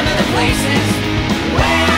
Of the places. Where